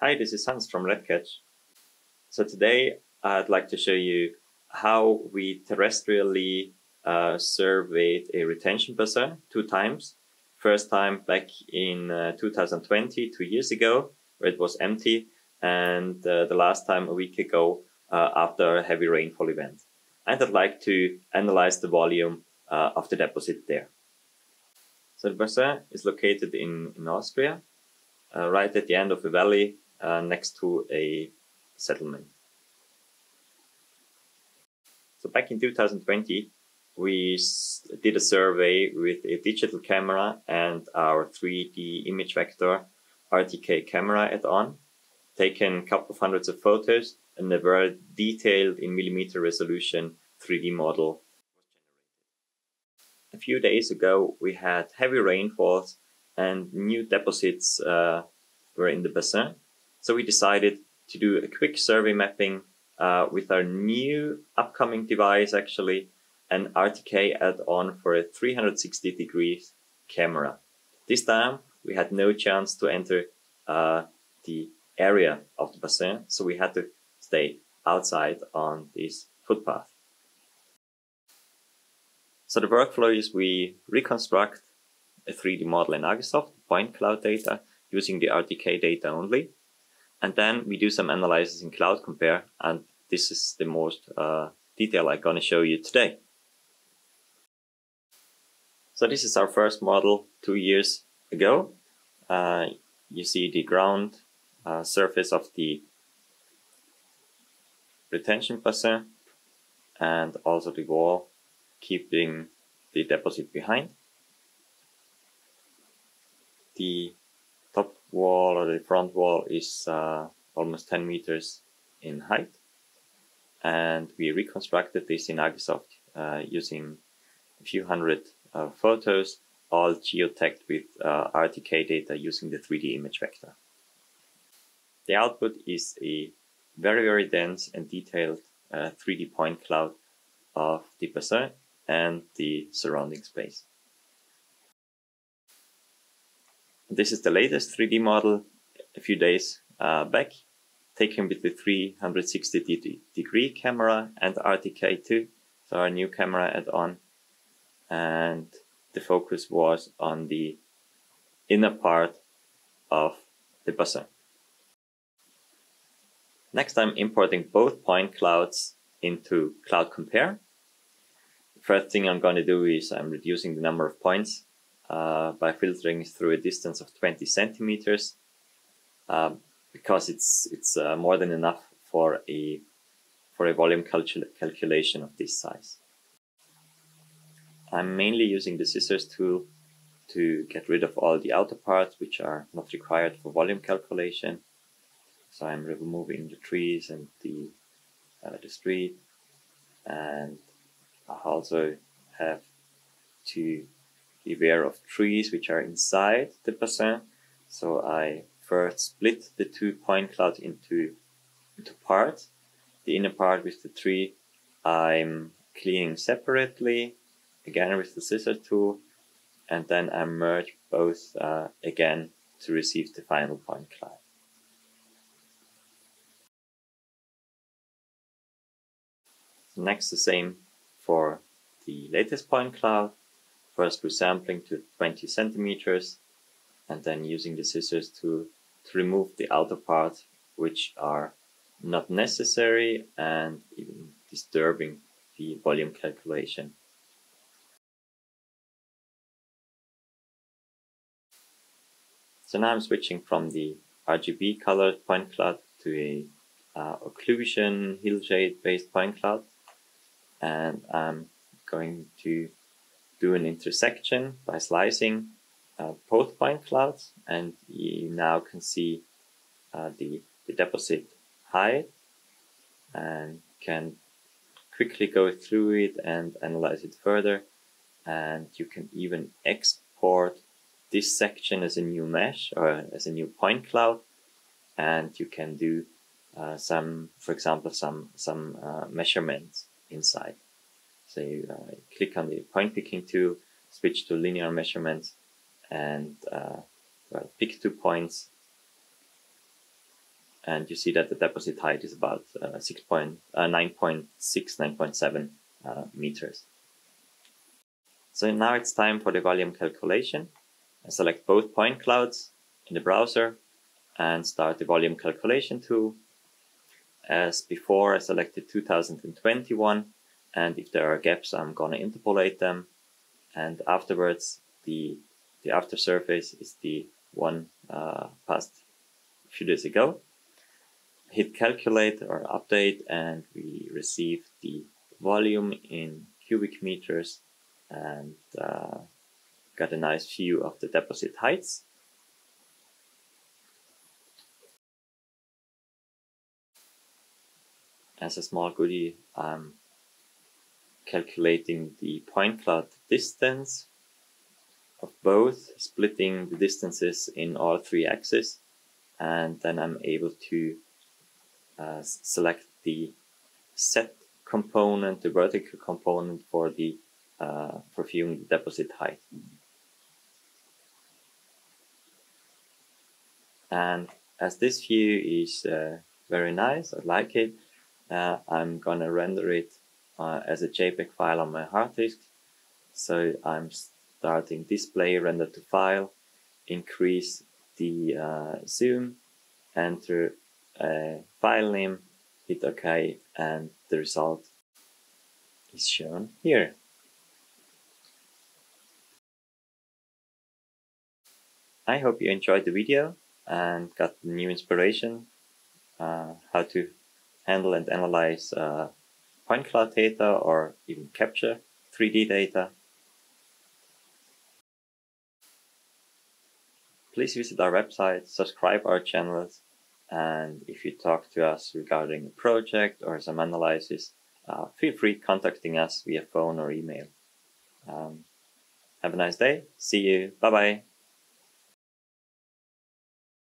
Hi, this is Hans from REDcatch. So today I'd like to show you how we terrestrially uh, surveyed a retention bassin two times. First time back in uh, 2020, two years ago, where it was empty, and uh, the last time a week ago uh, after a heavy rainfall event. And I'd like to analyze the volume uh, of the deposit there. So the bassin is located in, in Austria, uh, right at the end of a valley uh, next to a settlement. So back in 2020, we did a survey with a digital camera and our 3D ImageVector RTK camera add-on, taken a couple of hundreds of photos and a very detailed in millimeter resolution 3D model. A few days ago, we had heavy rainfalls and new deposits uh, were in the bassin. So we decided to do a quick survey mapping uh, with our new upcoming device, actually, an RTK add-on for a 360 degrees camera. This time we had no chance to enter uh, the area of the bassin, so we had to stay outside on this footpath. So the workflow is we reconstruct a 3D model in Agisoft, point cloud data, using the RTK data only. And then we do some analysis in CloudCompare, and this is the most uh, detail I'm going to show you today. So this is our first model two years ago. Uh, you see the ground uh, surface of the retention bassin and also the wall keeping the deposit behind. The top wall or the front wall is uh, almost 10 meters in height and we reconstructed this in Agisoft uh, using a few hundred uh, photos all geotagged with uh, RTK data using the 3D ImageVector. The output is a very, very dense and detailed 3D uh, point cloud of the bassin and the surrounding space. This is the latest 3D model a few days uh, back, taken with the 360 degree camera and RTK2, so our new camera add-on. And the focus was on the inner part of the bassin. Next, I'm importing both point clouds into CloudCompare. First thing I'm going to do is I'm reducing the number of points uh, by filtering through a distance of 20 centimeters um, because it's it's uh, more than enough for a for a volume calcul calculation of this size. I'm mainly using the scissors tool to get rid of all the outer parts which are not required for volume calculation. So I'm removing the trees and the uh, the street and I also have to beware of trees which are inside the bassin. So I first split the two point clouds into, into parts. The inner part with the tree I'm cleaning separately, again with the scissor tool, and then I merge both uh, again to receive the final point cloud. Next the same for the latest point cloud first resampling to 20 centimeters and then using the scissors to, to remove the outer parts which are not necessary and even disturbing the volume calculation. So now I'm switching from the RGB colored point cloud to a uh, occlusion hillshade based point cloud and I'm going to do an intersection by slicing uh, both point clouds and you now can see uh, the, the deposit height and can quickly go through it and analyze it further. And you can even export this section as a new mesh or as a new point cloud. And you can do uh, some for example some some uh, measurements inside so you uh, click on the point picking tool, switch to linear measurements, and uh, well, pick two points. and you see that the deposit height is about uh, 6 point, uh, 9.6, 9.7 uh, meters. So now it's time for the volume calculation. I select both point clouds in the browser and start the volume calculation tool. As before, I selected 2021 and if there are gaps, I'm gonna interpolate them. And afterwards, the, the after surface is the one uh, passed a few days ago. Hit calculate or update and we receive the volume in cubic meters and uh, got a nice view of the deposit heights. As a small goodie, I'm calculating the point cloud distance of both, splitting the distances in all three axes, and then I'm able to uh, select the Z component, the vertical component for the uh, deposit height. And as this view is uh, very nice, I like it, uh, I'm gonna render it uh, as a JPEG file on my hard disk. So I'm starting display, render to file, increase the uh, zoom, enter a file name, hit OK, and the result is shown here. I hope you enjoyed the video and got new inspiration uh, how to handle and analyze uh, point cloud data or even capture 3D data. Please visit our website, subscribe our channels, and if you talk to us regarding a project or some analysis, uh, feel free contacting us via phone or email. Um, have a nice day. See you. Bye bye.